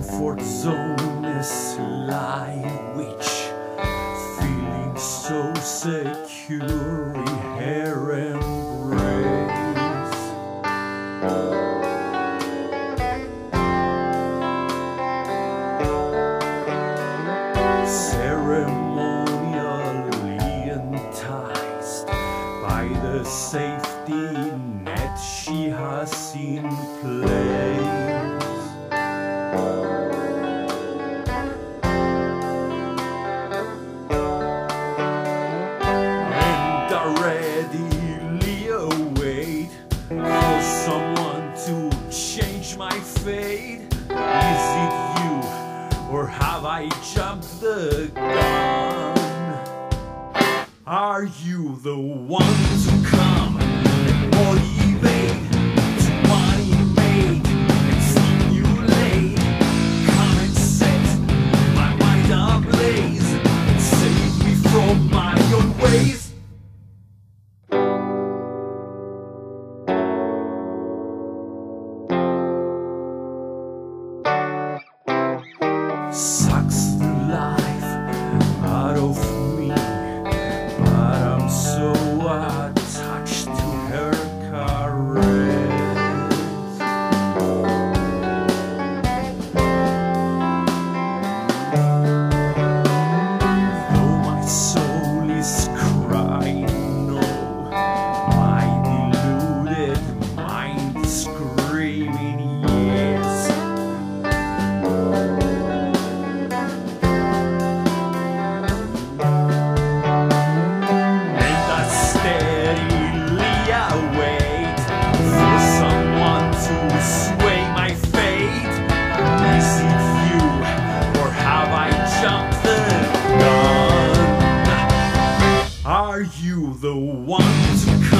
comfort zone is lie witch feeling so secure in her embrace ceremonially enticed by the safety net she has in place. Is it you, or have I jumped the gun? Are you the one? Sun. you the one to come?